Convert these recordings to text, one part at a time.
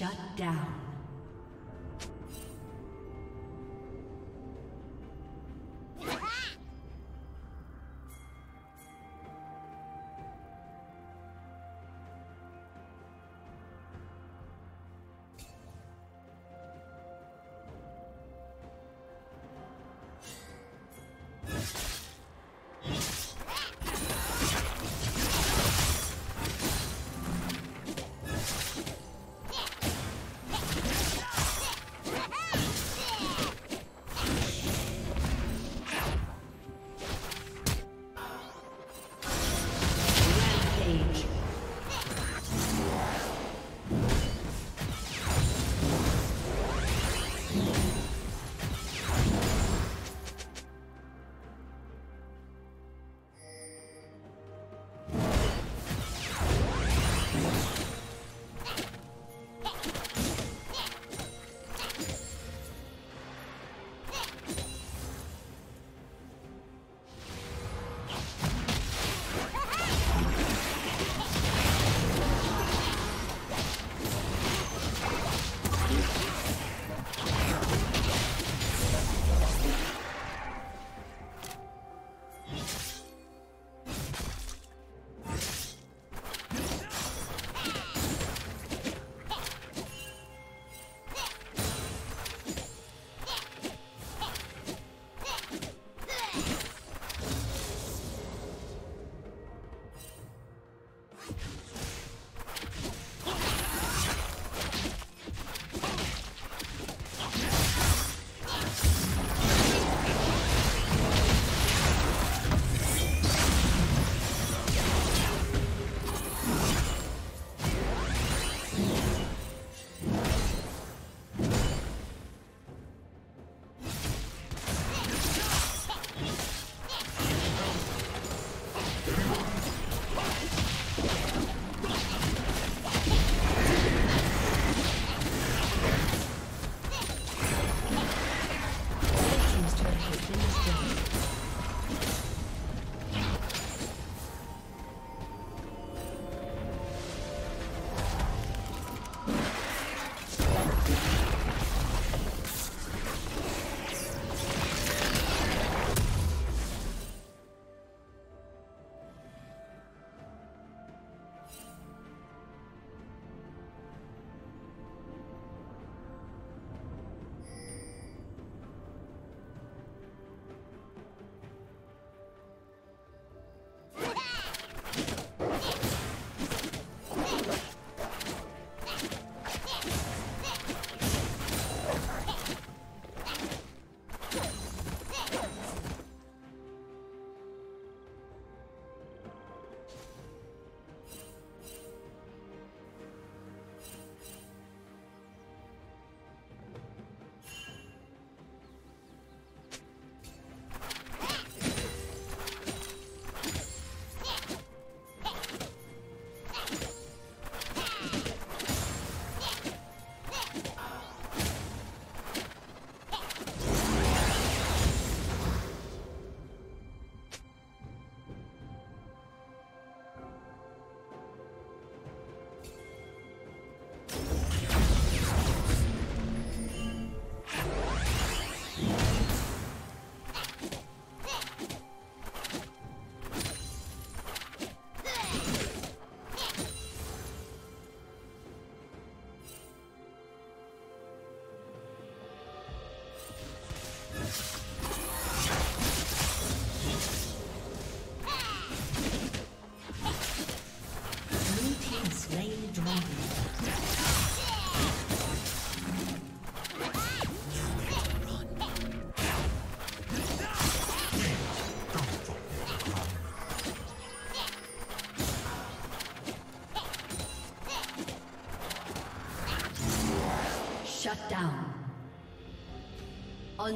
Shut down.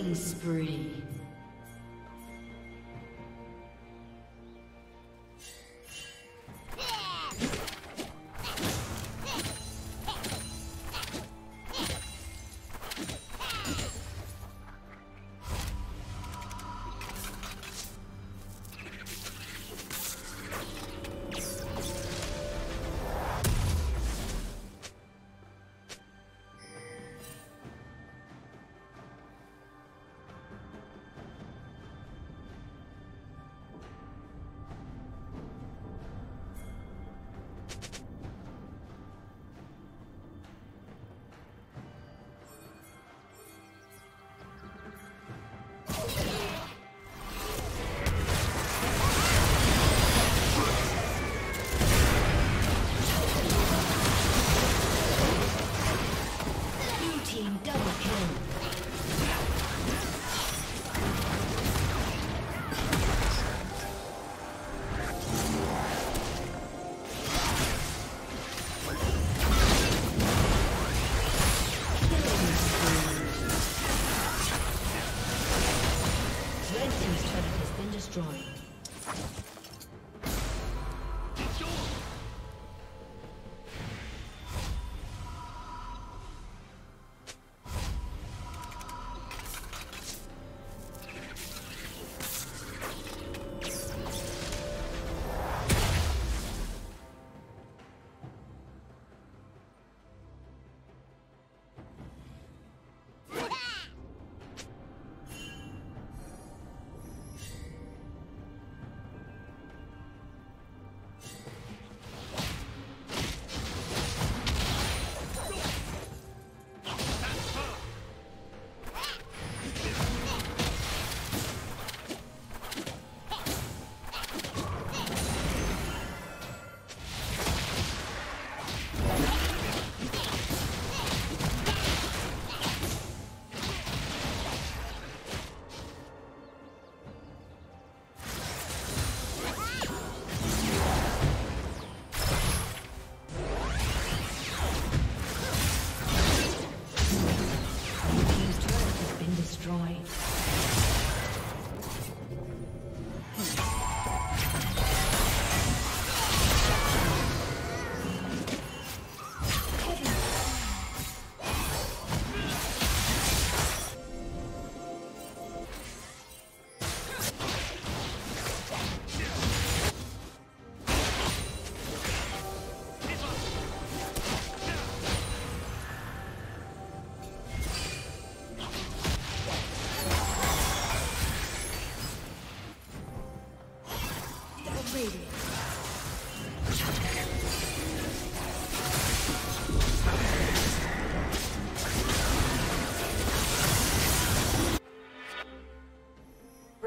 Killing spree.